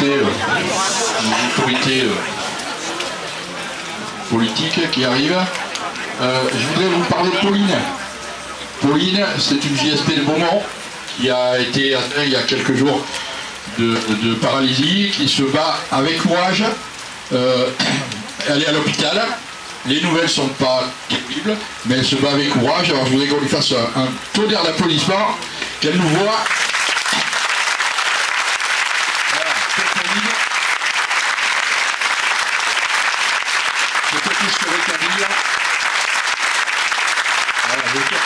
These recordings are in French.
les autorités euh, politiques qui arrivent. Euh, je voudrais vous parler de Pauline. Pauline, c'est une JSP de Beaumont qui a été atteinte il y a quelques jours de, paralysie, qui se bat avec courage. Euh, elle est à l'hôpital. Les nouvelles sont pas terribles, mais elle se bat avec courage. Alors je voudrais qu'on lui fasse un, un tonnerre d'applaudissements, qu'elle nous voit. Voilà, c'est Pauline. Peut-être qu'il se rétablir. Voilà, le cœur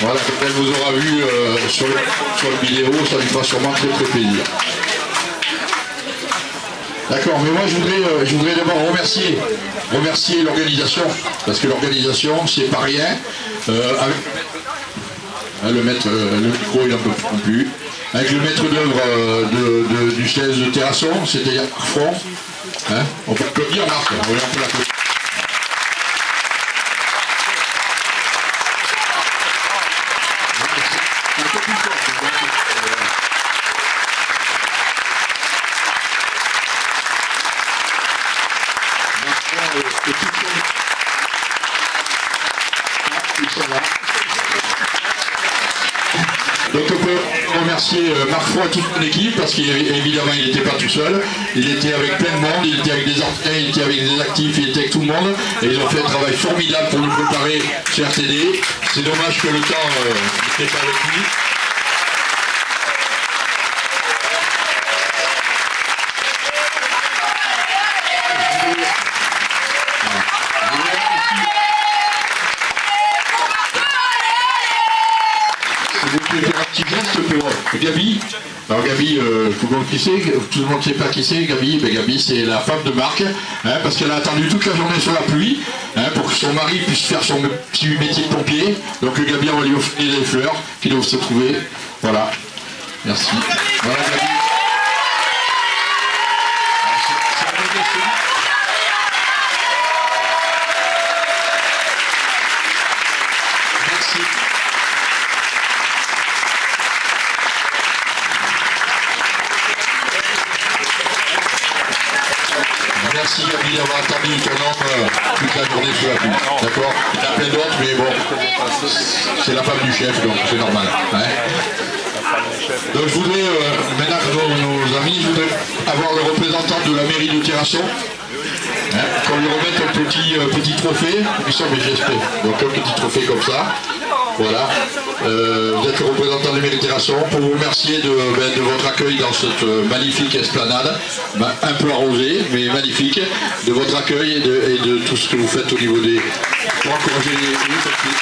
voilà, quand elle vous aura vu euh, sur, le, sur ça lui fera sûrement très très plaisir. D'accord, mais moi je voudrais, euh, je voudrais d'abord remercier, remercier l'organisation, parce que l'organisation c'est pas rien. Euh, hein, le maître, euh, le micro il peut plus non plus. Avec le maître d'œuvre de, du CS de Terrasson, c'est-à-dire Front. Hein, on peut applaudir Marc, oui, on peut l'applaudir. Un peu plus fort, euh, Marc, euh, et tout le monde. Ah, ils sont là. Donc on peut remercier euh, Marc Froid et toute son équipe parce qu'évidemment il n'était pas tout seul, il était avec plein de monde, il était avec des artistes, il était avec des actifs, il était avec tout le monde et ils ont fait un travail formidable pour nous préparer ce RTD. C'est dommage que le temps euh, n'était pas avec lui. Gabi. Alors Gabi, tout le monde qui sait, tout le monde sait pas qui c'est Gabi. Ben, Gabi c'est la femme de Marc, hein, parce qu'elle a attendu toute la journée sur la pluie hein, pour que son mari puisse faire son petit métier de pompier. Donc Gabi, on va lui offrir des fleurs qui doivent se trouver. Voilà. Merci. Voilà. Alors, c'est- c'est un modeste. Merci. Merci Gabi d'avoir attendu ton homme euh, toute la journée sous la pluie. D'accord Il y en a plein d'autres, mais bon, c'est la femme du chef, donc c'est normal. hein. donc je voudrais, euh, maintenant que nos, nos amis, je voudrais avoir le représentant de la Terrasson. Hein, qu'on lui remette un petit, euh, petit trophée, ils sont mes GSP, donc un petit trophée comme ça. Voilà. Euh, vous êtes le représentant de Terrasson pour vous remercier de, ben, de votre accueil dans cette euh, magnifique esplanade, Ben, un peu arrosée, mais magnifique, de votre accueil et de, tout ce que vous faites au niveau des les petits.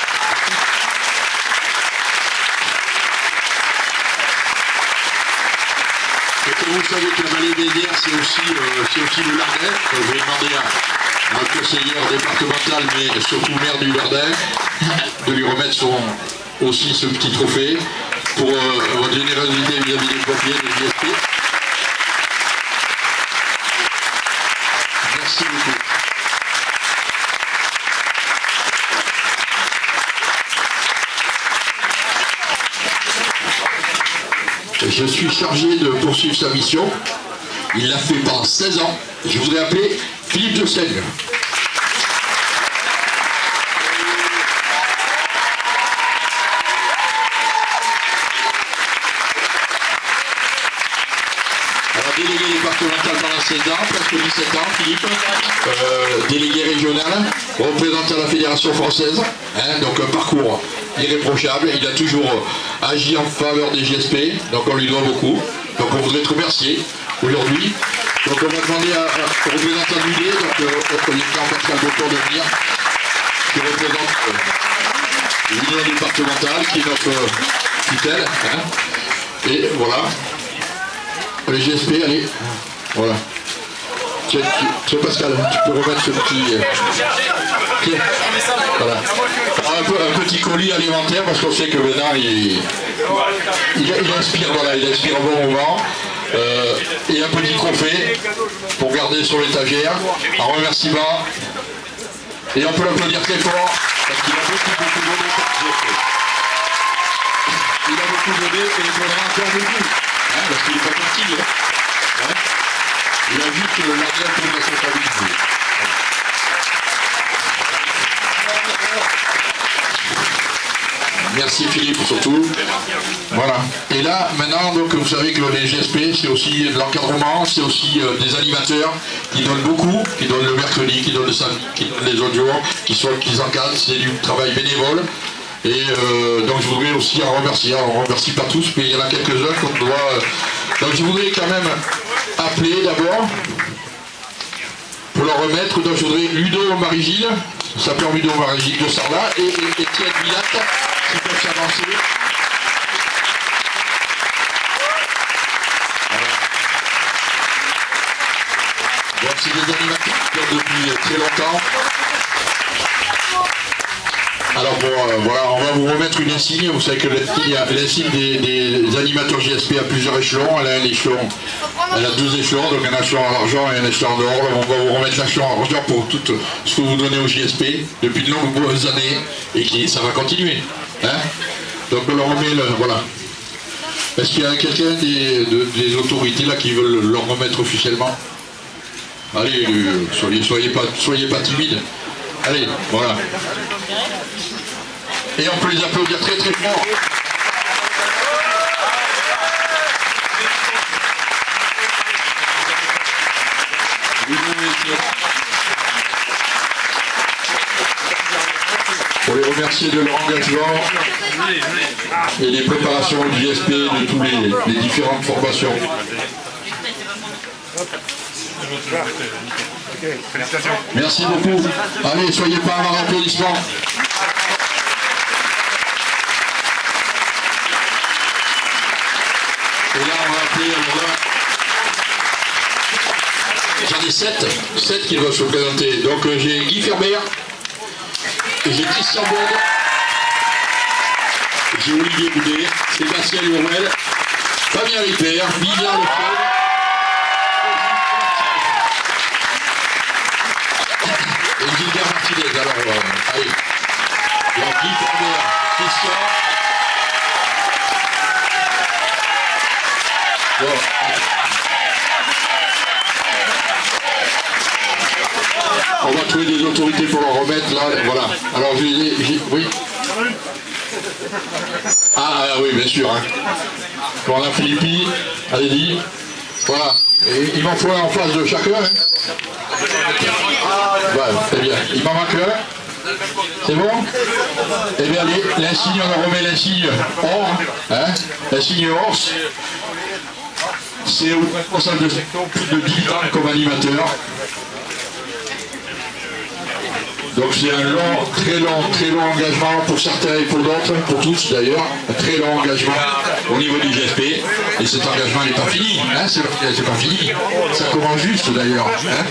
Et comme vous savez que la vallée des Nières, c'est aussi, euh, aussi le Lardin. Euh, Je vais demander à notre conseillère départementale, mais surtout maire du Lardin, de lui remettre son, aussi ce petit trophée pour euh, votre générosité vis-à-vis des pompiers, des ISP. Je suis chargé de poursuivre sa mission. Il l'a fait pendant 16 ans. Je voudrais appeler Philippe de Seigne. Délégué départemental pendant 16 ans, presque 17 ans, Philippe. Euh, délégué régional, représentant la Fédération française. hein, donc un parcours irréprochable. Il a toujours agi en faveur des GSP, donc on lui doit beaucoup. Donc on voudrait te remercier aujourd'hui. Donc on va demander à, à- représentant donc euh, lieutenant Pascal Beaucourt de venir, qui représente euh, l'union départementale, qui est notre euh, tutelle. hein. Et voilà. Les GSP, allez. Voilà. Tiens, Pascal, tu peux remettre ce petit. euh, Voilà. Un, petit colis alimentaire parce qu'on sait que maintenant il, il, inspire, voilà, il inspire un bon moment. Euh, et un petit trophée pour garder sur l'étagère. Un remerciement. Et on peut l'applaudir très fort parce qu'il a beaucoup, beaucoup donné. Il a beaucoup donné et il donnera encore beaucoup. Hein, parce qu'il n'est pas parti. Hein. Hein. Il a vu que l'argent tombe dans sa Merci Philippe surtout. Voilà. Et là, maintenant, donc vous savez que les GSP, c'est aussi de l'encadrement, c'est aussi euh, des animateurs qui donnent beaucoup, qui donnent le mercredi, qui donnent le samedi, qui donnent les autres jours, qui, sont, qui encadrent, c'est du travail bénévole. Et euh, donc je voudrais aussi en remercier, on ne remercie pas tous, mais il y en a quelques-uns qu'on doit... Euh, donc je voudrais quand même appeler d'abord, pour leur remettre, donc je voudrais Ludo Marie-Gilles, Ludo Marie-Gilles de Sarlat, et, Étienne Villatte, qui peuvent s'avancer. Donc c'est des animateurs depuis très longtemps. Alors bon, euh, voilà, on va vous remettre une insigne. Vous savez que l'insigne des, animateurs JSP à plusieurs échelons. Elle a un échelon, elle a deux échelons, donc un échelon en argent et un échelon d'or. On va vous remettre l'échelon en argent pour tout ce que vous donnez au JSP depuis de nombreuses années et qui ça va continuer. Hein. donc on leur remet le, voilà. Est-ce qu'il y a quelqu'un des, autorités là qui veulent leur remettre officiellement? Allez, euh, soyez, soyez, pas, soyez pas timides. Allez, voilà. Et on peut les applaudir très très fort. Pour les remercier de leur engagement et les préparations du GSP de tous les, les différentes formations. Merci beaucoup. Allez, soyez pas un applaudissement. Et là, on va appeler, J'en ai sept, sept qui vont se présenter. Donc euh, j'ai Guy Ferber, j'ai Christian Bond, j'ai Olivier Boudet, Sébastien Lurmel, Fabien Ripper, Vivien Lefebvre, Alors, euh, allez. Donc, Guy Ferber, Christian. Bon. On va trouver des autorités pour en remettre là, voilà. Oui. Ah, ah oui, bien sûr. Hein. La Philippi, allez-y. Voilà. Il m'en faut un en face de chacun. Hein. Voilà, bien. Il m'en manque un. C'est bon? Eh bien, l'insigne, on leur remet l'insigne or. Hein l'insigne or. C'est au responsable de secteur plus de 10 ans comme animateur. Donc c'est un long, très long, très long engagement pour certains et pour d'autres, pour tous d'ailleurs, un très long engagement au niveau du GSP. Et cet engagement n'est pas fini, hein, c'est pas fini. Ça commence juste d'ailleurs. Hein.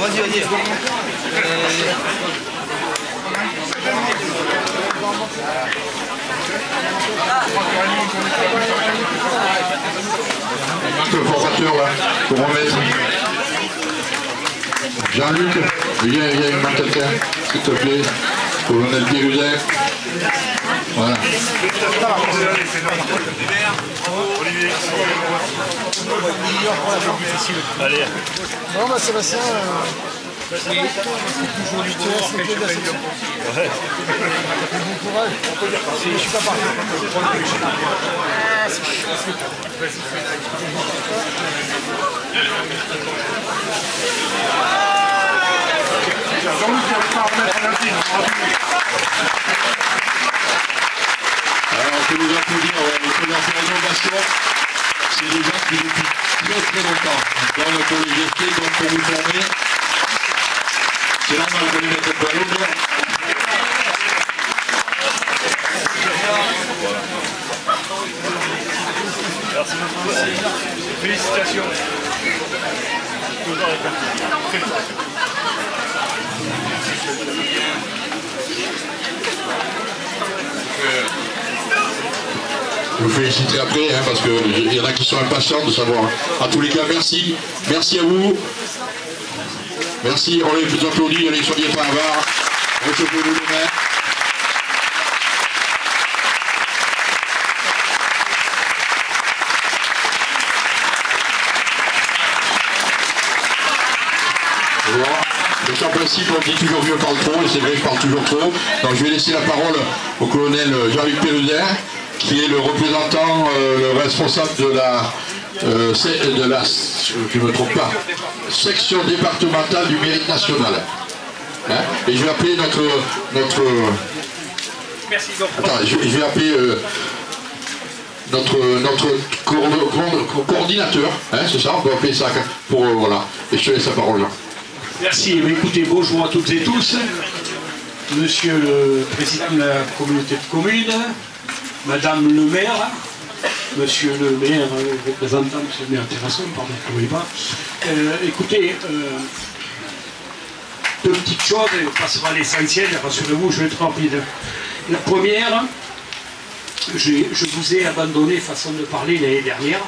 Vas-y, vas-y. Formateur là, pour remettre. Jean-Luc, viens, viens, quelqu'un, s'il te plaît. Colonel Pierre Voilà. Allez. Non, bah Sébastien, euh, c'est toujours du tour, c'est que de la section. Ouais. Bon courage. Je suis pas parti. Ah, c'est Jean-Luc pas à remettre à alors, on peut nous applaudir les commerçants Bastion. C'est des gens qui, depuis très très longtemps, donnent pour les gestes, donnent pour vous former. C'est normal qu'on les mette au poids lourd. Merci beaucoup. Félicitations. Félicitations. Je vous féliciterai après, hein, parce qu'il y en a qui sont impatients de savoir. En tous les cas, merci. Merci à vous. Merci. On les plus applaudis. Allez, soyez pas avares. Mains. Donc en principe, vieux parle trop, et c'est vrai, je parle toujours trop. Donc je vais laisser la parole au colonel Jean-Luc Péruzin, qui est le représentant, euh, le responsable de la, euh, de la, je ne me trompe pas, section départementale du mérite national. Hein? Et je vais appeler notre, notre Merci. attends, je, je vais appeler euh, notre, notre co- co- coordinateur, hein, c'est ça, on peut appeler ça pour euh, voilà. Et je te laisse la parole. Jean. Merci. Eh Écoutez, bonjour à toutes et tous. Monsieur le président de la communauté de communes, Madame le maire, Monsieur le maire, représentant, Monsieur le maire Terrasson, pardon, je ne pas. Euh, écoutez, euh, deux petites choses, et on passera à l'essentiel, rassurez-vous, je vais être rapide. La première, je vous ai abandonné façon de parler l'année dernière,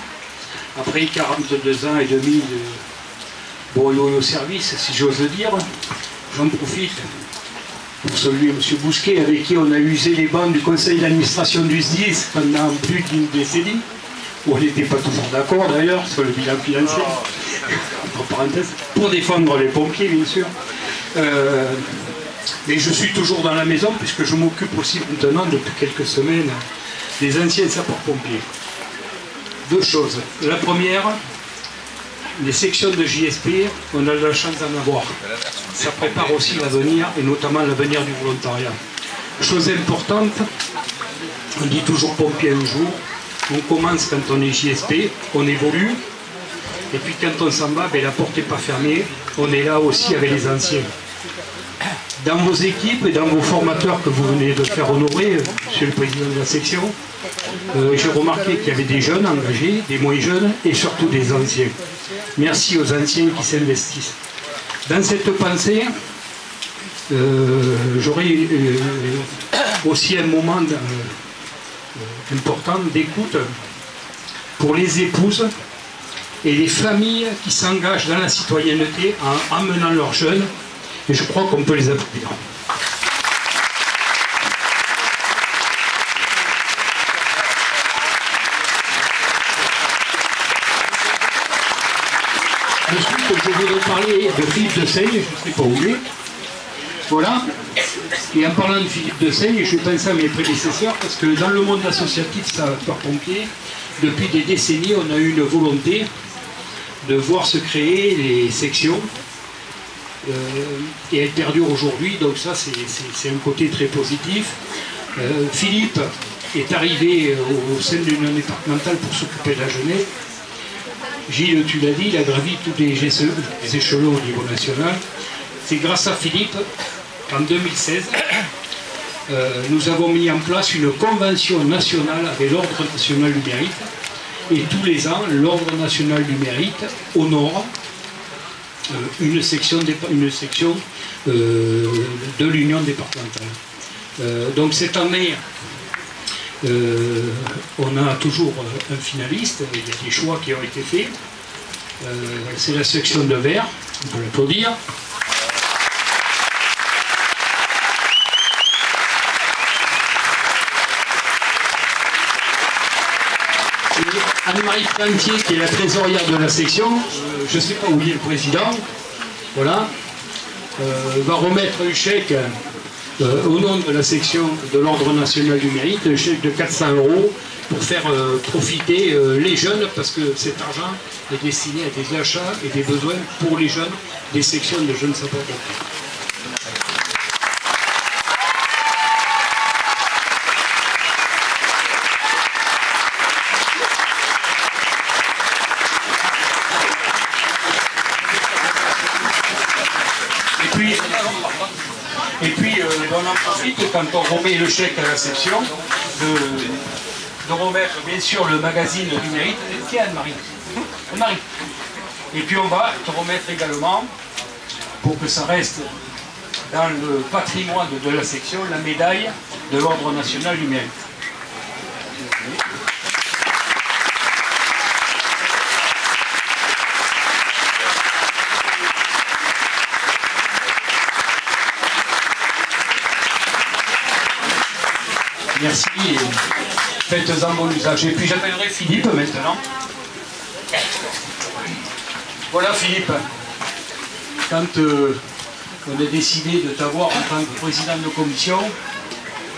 après 42 ans et demi de, au service, si j'ose le dire. J'en profite pour saluer M. Bousquet, avec qui on a usé les bancs du conseil d'administration du SDIS pendant plus d'une décennie, où on n'était pas toujours d'accord d'ailleurs sur le bilan financier, entre parenthèses, pour défendre les pompiers, bien sûr. Euh, mais je suis toujours dans la maison, puisque je m'occupe aussi maintenant, depuis quelques semaines, des anciens sapeurs-pompiers. Deux choses. La première, les sections de JSP, on a la chance d'en avoir. Ça prépare aussi l'avenir, et notamment l'avenir du volontariat. Chose importante, on dit toujours pompier un jour, on commence quand on est JSP, on évolue, et puis quand on s'en va, ben, la porte n'est pas fermée, on est là aussi avec les anciens. Dans vos équipes et dans vos formateurs que vous venez de faire honorer, euh, Monsieur le Président de la section, euh, j'ai remarqué qu'il y avait des jeunes engagés, des moins jeunes et surtout des anciens. Merci aux anciens qui s'investissent. Dans cette pensée, euh, j'aurai euh, aussi un moment euh, euh, important d'écoute pour les épouses et les familles qui s'engagent dans la citoyenneté en amenant leurs jeunes. Et je crois qu'on peut les applaudir. Je voudrais parler de Philippe de Seigne, je ne sais pas où il est. Voilà. Et en parlant de Philippe de Seigne, je pense à mes prédécesseurs, parce que dans le monde associatif sapeur-pompier, depuis des décennies, on a eu une volonté de voir se créer les sections. Euh, et elles perdurent aujourd'hui, donc ça c'est- un côté très positif. Euh, Philippe est arrivé au, au sein de l'Union départementale pour s'occuper de la jeunesse. Gilles, tu l'as dit, il a gravi tous les, les échelons au niveau national. C'est grâce à Philippe qu'en 2016, euh, nous avons mis en place une convention nationale avec l'Ordre national du mérite. Et tous les ans, l'Ordre national du mérite honore euh, une section, euh, de l'Union départementale. Donc cette année, euh, on a toujours euh, un finaliste, il y a des choix qui ont été faits. Euh, C'est la section de verre, on peut l'applaudir. Anne-Marie Plantier, qui est la trésorière de la section, je ne sais pas où il est le président, voilà, va remettre un chèque euh, au nom de la section de l'Ordre national du mérite, un chèque de 400 euros pour faire euh, profiter euh, les jeunes, parce que cet argent est destiné à des achats et des besoins pour les jeunes des sections de jeunes sapeurs-pompiers. Et puis on en profite quand on remet le chèque à la section de, de remettre bien sûr le magazine du mérite. Tiens Anne-Marie. Anne-Marie. Et puis on va te remettre également pour que ça reste dans le patrimoine de la section, la médaille de l'Ordre national du mérite. Merci. Et faites-en bon usage. Et puis j'appellerai Philippe maintenant. Voilà Philippe, quand euh, on a décidé de t'avoir en tant que président de commission,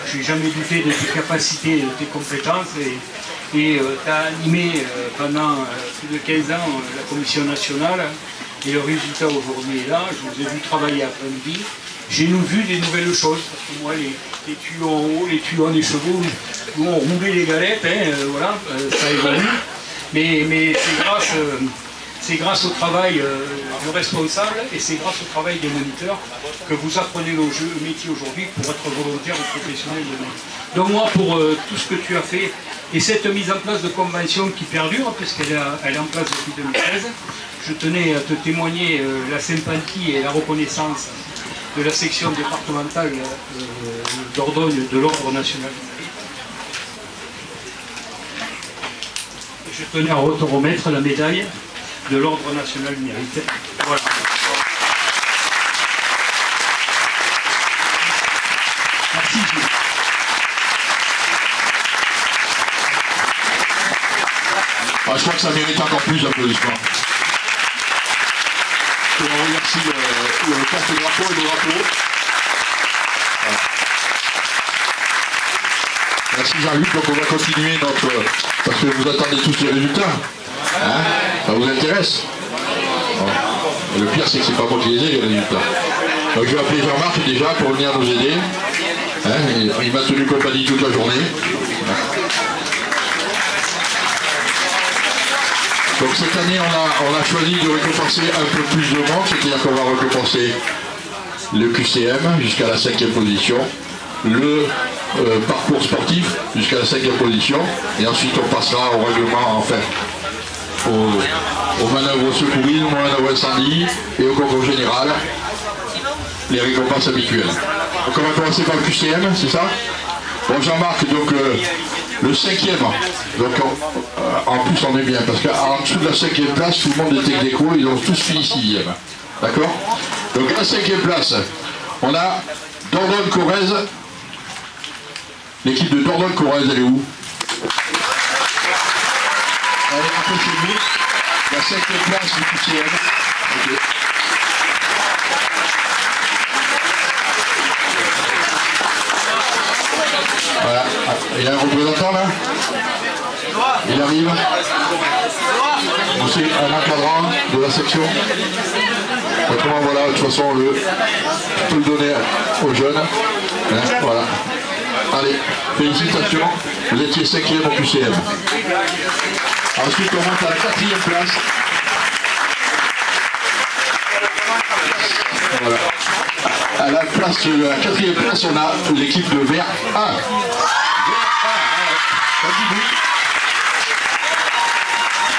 je n'ai jamais douté de tes capacités et de tes compétences et tu as animé euh, pendant euh, plus de 15 ans la commission nationale. Et le résultat aujourd'hui est là, je vous ai vu travailler après-midi, j'ai vu des nouvelles choses, parce que moi les, tuyaux en haut, les tuyaux en chevaux, nous on roulait les galettes, hein, voilà, ça évolue, mais, mais c'est grâce c'est grâce au travail euh, du responsable et c'est grâce au travail des moniteurs que vous apprenez le, jeu, le métier aujourd'hui pour être volontaire ou professionnel demain. Donc moi, pour euh, tout ce que tu as fait et cette mise en place de convention qui perdure, puisqu'elle est, en place depuis 2013, je tenais à te témoigner euh, la sympathie et la reconnaissance de la section départementale d'Ordogne de l'Ordre national. je tenais à remettre la médaille de l'Ordre national mérite. Voilà. Merci. Ah, je crois que ça mérite encore plus d'applaudissements. Je remercie le, le porte-drapeau et le drapeau. Merci Jean-Luc, donc on va continuer notre... parce que vous attendez tous les résultats. Hein ça vous intéresse Le pire, c'est que c'est pas moi qui les ai, les résultats. Donc je vais appeler Jean-Marc déjà pour venir nous aider. Hein, il m'a tenu compagnie toute la journée. Donc cette année, on a, on a choisi de récompenser un peu plus de monde, c'est-à-dire qu'on va récompenser le QCM jusqu'à la cinquième position, le euh, parcours sportif jusqu'à la cinquième position, et ensuite on passera au règlement, enfin, aux, manœuvres secourisme, aux manœuvres incendie et au concours général, les récompenses habituelles. Donc on va commencer par le QCM, c'est ça? Bon Jean-Marc, donc euh, le cinquième, donc euh, en plus on est bien, parce qu'en dessous de la cinquième place, tout le monde était déco, ils ont tous fini sixième. D'accord? Donc à la cinquième place, on a Dordogne Corrèze. L'équipe de Dordogne Corrèze, elle est où? Allez, approchez-vous. La cinquième place du QCM. Voilà. Il y a un représentant là Il arrive C'est un encadrant de la section. Autrement voilà, de toute façon le, je peux le donner aux jeunes. Hein, voilà. Allez, félicitations, vous étiez cinquième au QCM. Ensuite, on monte à la quatrième place. Voilà. À la place, de la quatrième place, on a l'équipe de Vert 1. Vert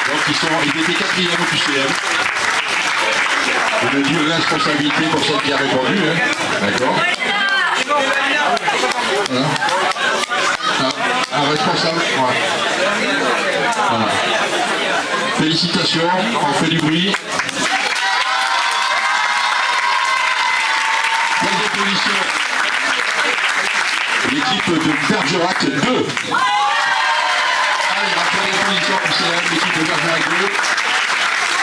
1, Donc ils, sont, ils étaient quatrième au QCM. Une dure responsabilité pour celle qui a répondu. Hein. D'accord un, un, responsable. Voilà. Félicitations, on fait du bruit. Deuxième position, de Bergerac 2. Allez, après les positions pour l'équipe de Bergerac 2.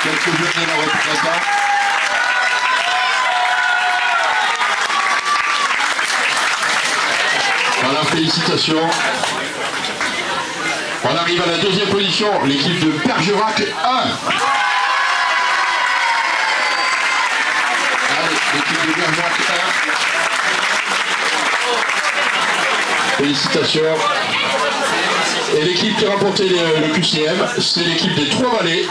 Quelques jeunes la représentants. Voilà, félicitations. On arrive à la deuxième position, l'équipe de Bergerac 1. Allez, l'équipe de Bergerac 1. Félicitations. Et l'équipe qui a remporté le, QCM, c'est l'équipe des Trois-Vallées.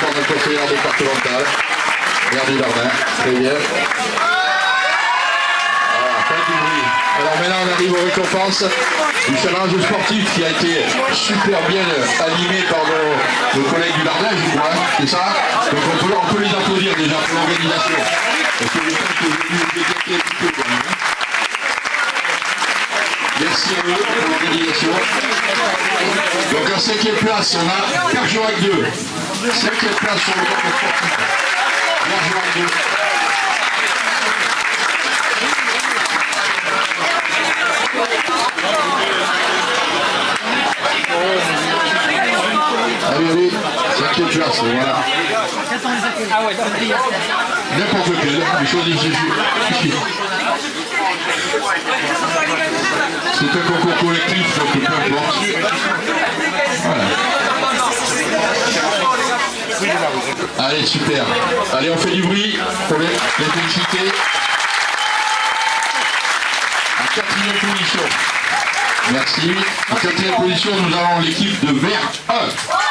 Par notre conseillère départementale. Regardez Bardin, très bien. Alors maintenant on arrive aux récompenses. Du chalandage sportif qui a été super bien animé par nos, collègues du Lardage, je crois, c'est ça Donc on peut, les applaudir déjà pour l'organisation. Un. Hein. Merci à eux pour l'organisation. Donc en cinquième place, on a Carjorac 2. Cinquième place sur le concours sportif. Carjorac 2. Allez, allez, cinquième place, voilà. N'importe quel, vous choisissez. C'est un concours collectif, donc peu importe. Allez, super. Allez, on fait du bruit pour féliciter. En quatrième position. Merci. En quatrième position, nous avons l'équipe de Vert 1.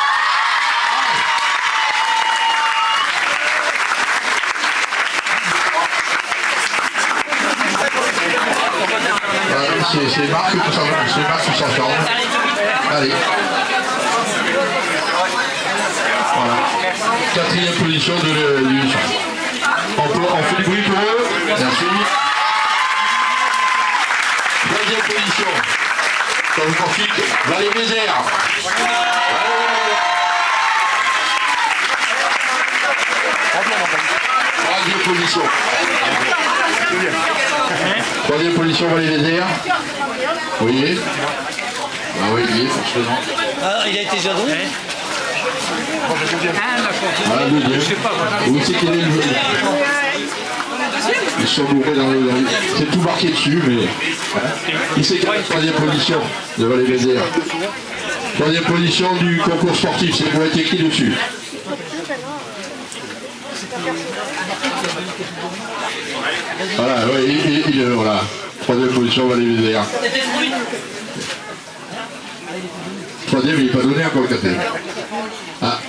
C'est Marc qui s'en charge. Allez. Voilà. Quatrième position de l'émission. On, on fait du bruit pour eux. Merci. Troisième position. Ça vous profite. Valérie Mézère. Troisième position. Troisième position, Valérie. Vous voyez Ah oui, il est forcément. Ah, il a été déjà donc Ah, le deuxième. Où c'est qu'il est le Ils sont bourrés dans le... C'est tout marqué dessus, mais... Il s'est troisième position de Valérie Mézère. Troisième position du concours sportif, c'est pour être écrit dessus. Voilà, oui, il, il, voilà. Troisième position, Valérie Vézère. Troisième, il n'est pas donné encore le quatrième. Ah,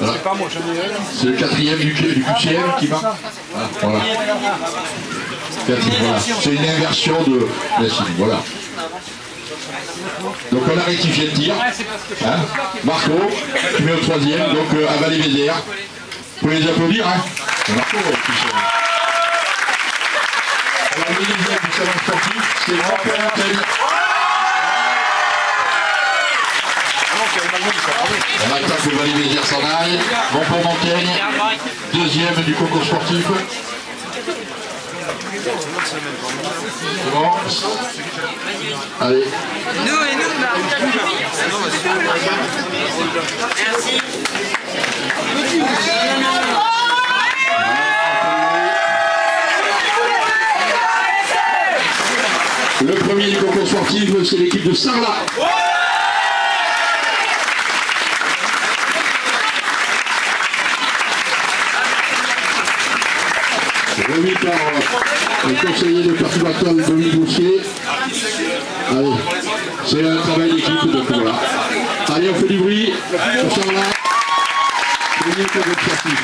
voilà. C'est le quatrième du, du QCM qui marque. Ah, voilà. voilà. C'est une inversion de voilà. Donc on a rectifié le tir. Hein Marco, tu mets au troisième, donc euh, à Valérie Vézère. Vous pouvez les applaudir, hein Marco, alors du salon sportif, c'est. On s'en aille. Bon pour Montaigne. Deuxième du concours sportif. C'est bon Allez. Nous et nous, Merci. Le premier c'est l'équipe de Sarlat. Remis par le conseiller de perturbateur Dominique Boussier. Allez, c'est un travail d'équipe, donc voilà. Allez, on fait du bruit pour Sarlat. Premier concours sportif.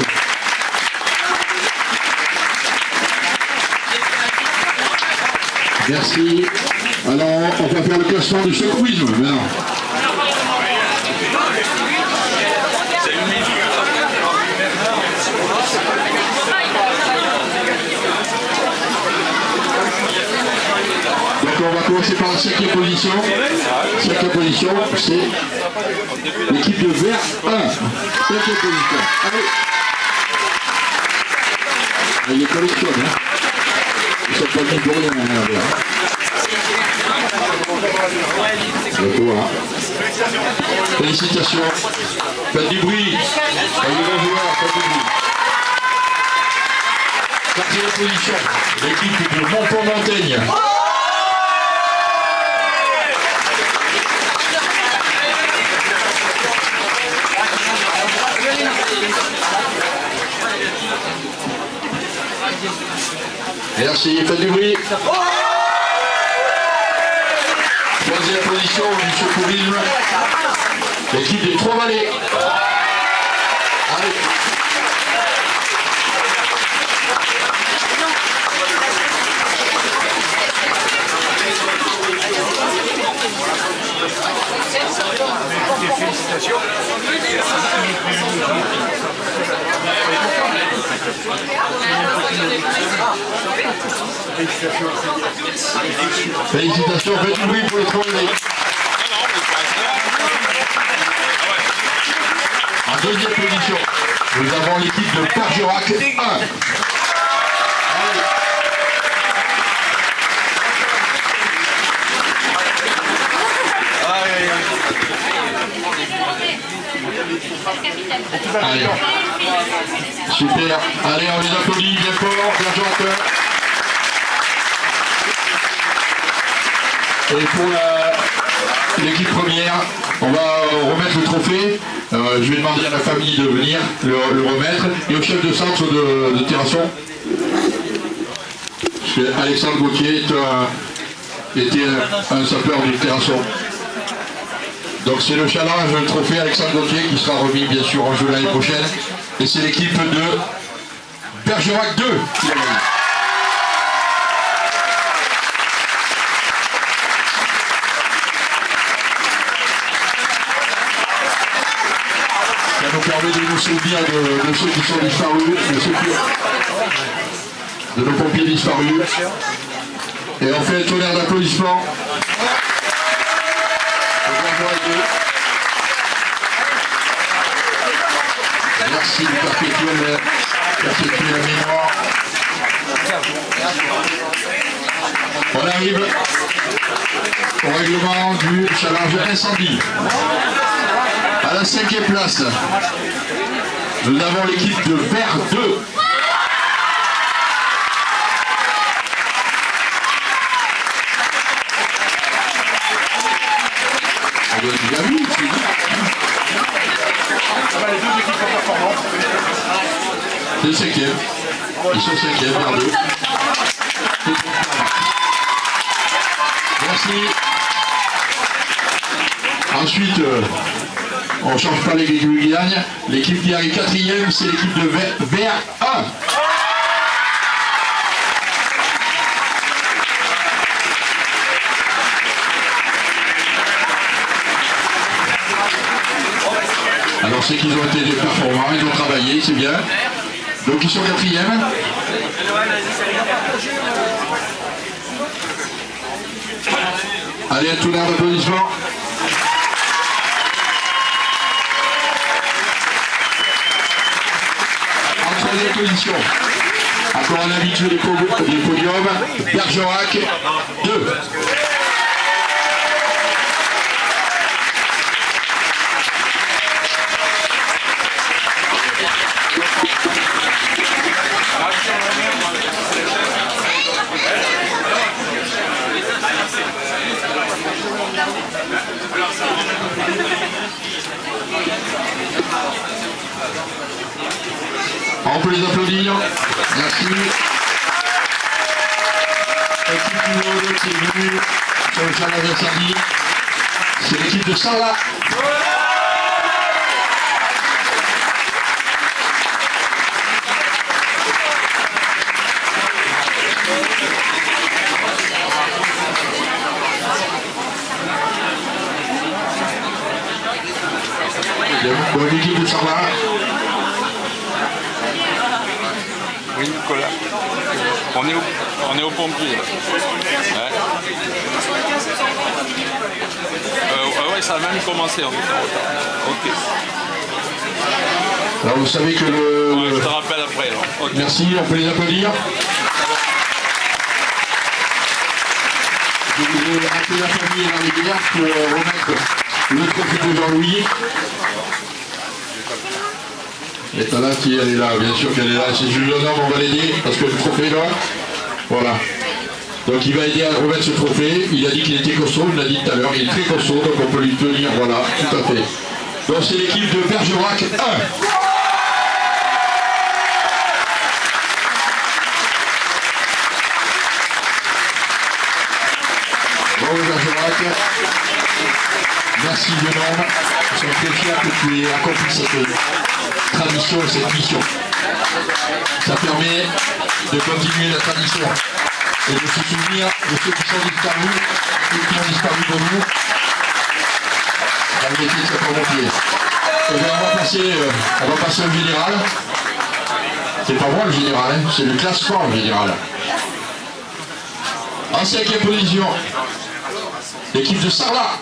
Merci. Alors, on va faire le classement du secourisme maintenant. On va commencer par la cinquième position. Cinquième position, c'est l'équipe de vert 1. Cinquième position. Allez. Il est collectionne, hein ils sont pas venus pour rien, hein, Donc voilà. Félicitations. Faites du bruit. Allez les joueurs, faites du bruit. Quatrième position, l'équipe de Montpont-Montaigne. Merci, faites du. Position du l'équipe des Trois Vallées. Allez. Félicitations. Félicitations, faites du bruit pour les trollés. Deuxième position, nous avons l'équipe de Bergerac 1. Allez. Super. Allez, on les applaudit bien fort, Bergerac 1. Et pour l'équipe première, on va remettre le trophée. Euh, je vais demander à la famille de venir le, remettre. Et au chef de centre de, Terrasson. Alexandre Gauthier était un, un sapeur du Terrasson. Donc c'est le challenge, le trophée Alexandre Gauthier qui sera remis bien sûr en jeu l'année prochaine. Et c'est l'équipe de Bergerac 2 qui l'a gagné. Permet de nous souvenir de, de ceux qui sont disparus, de, de nos pompiers disparus. Et on fait un tonnerre d'applaudissements. Au Bergerac 2. Merci de perpétuer la mémoire. On arrive au règlement du challenge incendie. À la cinquième place, nous avons l'équipe de Vert 2. On l'a déjà vu, tu dis. C'est le cinquième. Ils sont cinquième, Vert 2. On ne change pas les qui gagnent. L'équipe qui arrive quatrième, c'est l'équipe de Vert, Vert 1. Alors c'est qu'ils ont été des performants, ils ont travaillé, c'est bien. Donc ils sont quatrième. Allez, un tonnerre d'applaudissements. Troisième position, encore un habitué des, po- des podiums, Bergerac 2. Peut les applaudir. Merci. Équipe numéro 2 qui est venue sur le challenge incendie. C'est l'équipe de Sarlat. Bonne équipe de Sarlat. Oui, Nicolas. On est au, on est au pompier. Ouais. Euh, ouais, ouais, ça a même commencé en fait. Ok. Alors vous savez que le... Ouais, je te rappelle après. alors. Ok. Merci, on peut les applaudir. Je voudrais appeler la famille et la rivière pour euh, remettre le trophée de Jean-Louis. Tala qui elle est là, bien sûr qu'elle est là. C'est Julien on va l'aider parce que le trophée est là. Voilà. Donc il va aider à remettre ce trophée. Il a dit qu'il était costaud, il l'a dit tout à l'heure. Il est très costaud, donc on peut lui tenir. Voilà, tout à fait. Donc c'est l'équipe de Bergerac 1. Bravo Bergerac. Merci homme. Nous sommes très fiers que tu aies accompli cette tradition, cette mission. Ça permet de continuer la tradition et de se souvenir de ceux qui sont disparus, ceux qui ont disparu de nous. dans le métier de sapeur-pompier. Eh bien, on va passer, on va passer au général. C'est pas moi le général, hein, c'est le classement le général. En cinquième position, l'équipe de Sarlat.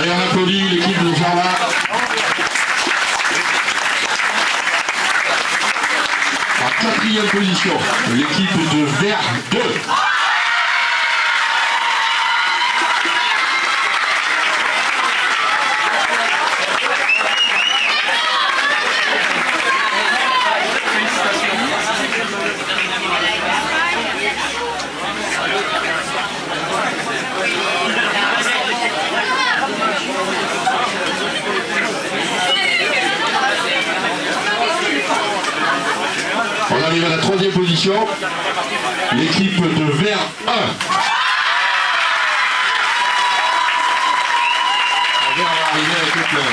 Allez, on applaudit l'équipe de Sarlat. En quatrième position, l'équipe de Vert 2. On arrive à la l'équipe de Vert 1. Vert va arriver avec le hein.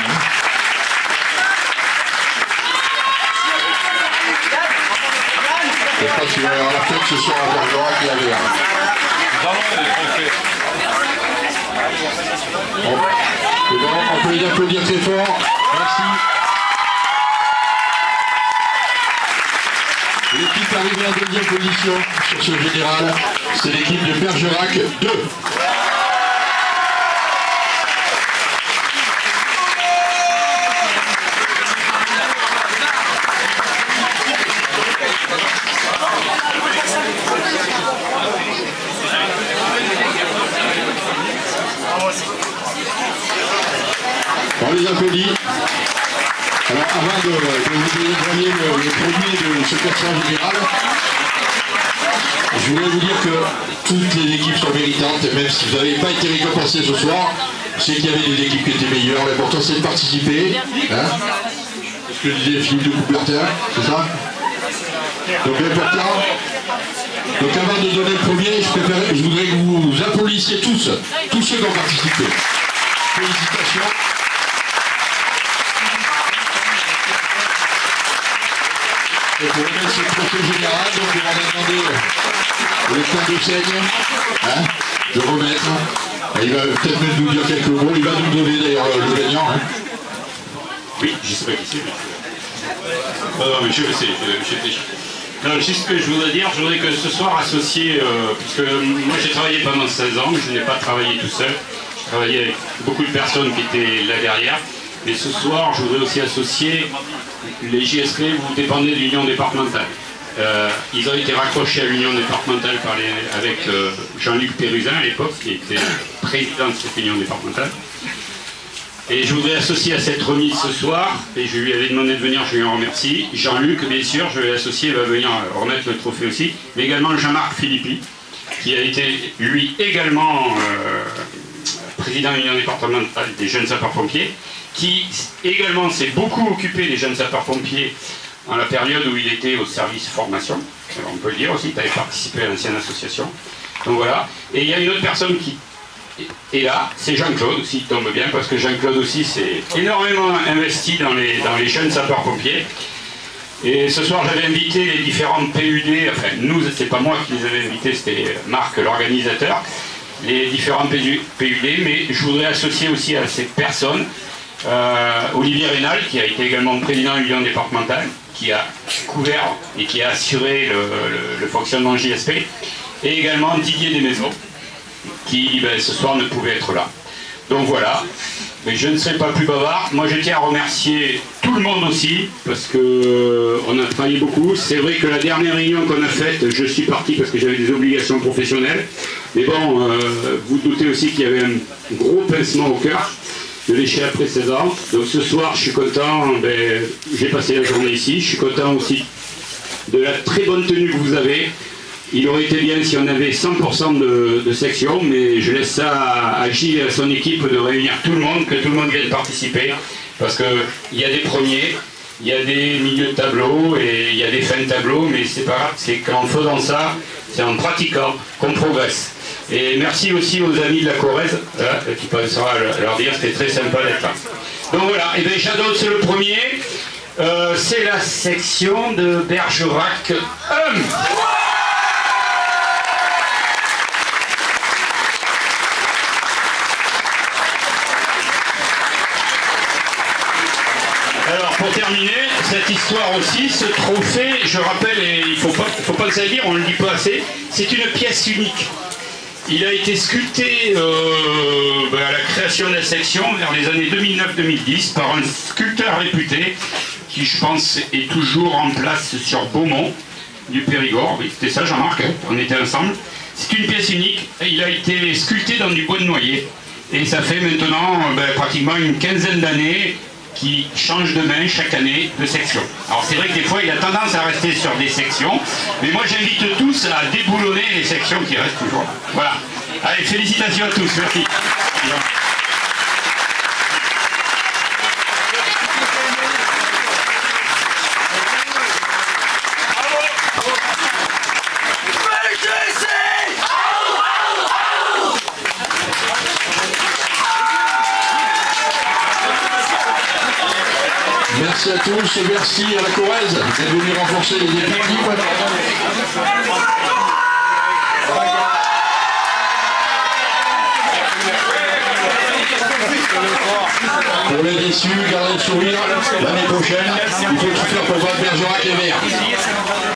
Je crois qu'il va y avoir la fête ce soir à à trophées. On, Eh ben, on peut les applaudir très fort. Merci. L'équipe arrivée en deuxième position sur ce général, c'est l'équipe de Bergerac 2. On les applaudit. Alors avant de, vous dévoiler le, le premier de ce classement général, je voulais vous dire que toutes les équipes sont méritantes, et même si vous n'avez pas été récompensés ce soir, c'est qu'il y avait des équipes qui étaient meilleures, l'important c'est de participer. Hein ce que disait Philippe de Coubertin, c'est ça Donc l'important, donc avant de donner le premier, je, je voudrais que vous applaudissiez tous, tous ceux qui ont participé. Félicitations. Et pour ce trophée général, donc on va demander au stand de saigne hein, de remettre. Et il va peut-être même nous dire quelques mots. Il va nous donner d'ailleurs euh, le gagnant. hein. Oui, je sais pas qui c'est. mais- Non, non, mais je le sais, je, Non, juste ce que je voudrais dire, je voudrais que ce soir associé, euh, puisque moi j'ai travaillé pendant 16 ans, mais je n'ai pas travaillé tout seul. J'ai travaillé avec beaucoup de personnes qui étaient là derrière. Mais ce soir, je voudrais aussi associer les JSP, vous dépendez de l'union départementale. Euh, ils ont été raccrochés à l'union départementale avec euh, Jean-Luc Pérusin à l'époque, qui était président de cette union départementale. Et je voudrais associer à cette remise ce soir, et je lui avais demandé de venir, je lui en remercie. Jean-Luc, bien sûr, je vais l'associer, va venir remettre le trophée aussi, mais également Jean-Marc Philippi, qui a été, lui, également euh, président de l'Union départementale des jeunes sapeurs-pompiers, qui également s'est beaucoup occupé des jeunes sapeurs-pompiers en la période où il était au service formation. On peut le dire aussi, tu avais participé à l'ancienne association. Donc voilà. Et il y a une autre personne qui et là, c'est Jean-Claude aussi, tombe bien, parce que Jean-Claude aussi s'est énormément investi dans les, dans les jeunes sapeurs-pompiers. Et ce soir, j'avais invité les différentes PUD, enfin, nous, c'est pas moi qui les avais invités, c'était Marc, l'organisateur, les différents PUD, mais je voudrais associer aussi à ces personnes Olivier Rénal, qui a été également président de l'Union départementale, qui a couvert et qui a assuré le fonctionnement JSP, et également Didier Desmaisons, qui ben, ce soir ne pouvait être là. Donc voilà, mais je ne serai pas plus bavard. Moi je tiens à remercier tout le monde aussi, parce que euh, on a travaillé beaucoup. C'est vrai que la dernière réunion qu'on a faite, je suis parti parce que j'avais des obligations professionnelles. Mais bon, euh, vous doutez aussi qu'il y avait un gros pincement au cœur de l'échelle précédente. Donc ce soir, je suis content, ben, j'ai passé la journée ici. Je suis content aussi de la très bonne tenue que vous avez. Il aurait été bien si on avait 100% de, de section, mais je laisse ça à, à Gilles et à son équipe de réunir tout le monde, que tout le monde vienne participer, parce qu'il y a des premiers, il y a des milieux de tableau et il y a des fins de tableau, mais c'est pas grave, c'est qu'en faisant ça, C'est en pratiquant qu'on progresse. Et merci aussi aux amis de la Corrèze, hein, qui pensera leur dire c'était très sympa d'être là. Donc voilà, et bien Shadow c'est le premier. Euh, c'est la section de Bergerac 1. Alors pour terminer, cette histoire aussi, ce trophée, je rappelle, et il ne faut pas, faut pas le salir, on ne le dit pas assez, c'est une pièce unique. Il a été sculpté euh, ben, à la création de la section vers les années 2009-2010 par un sculpteur réputé qui, je pense, est toujours en place sur Beaumont du Périgord. Oui, c'était ça, Jean-Marc, hein, on était ensemble. C'est une pièce unique. Il a été sculpté dans du bois de noyer. Et ça fait maintenant euh, ben, pratiquement une quinzaine d'années qui change de main chaque année de section. Alors c'est vrai que des fois il a tendance à rester sur des sections, mais moi j'invite tous à déboulonner les sections qui restent toujours là. Voilà. Allez, félicitations à tous, merci. Merci à la Corrèze d'être venu renforcer les effectifs. Pour les déçus, gardez le sourire. L'année prochaine, il faut tout faire pour voir Bergerac et Vert.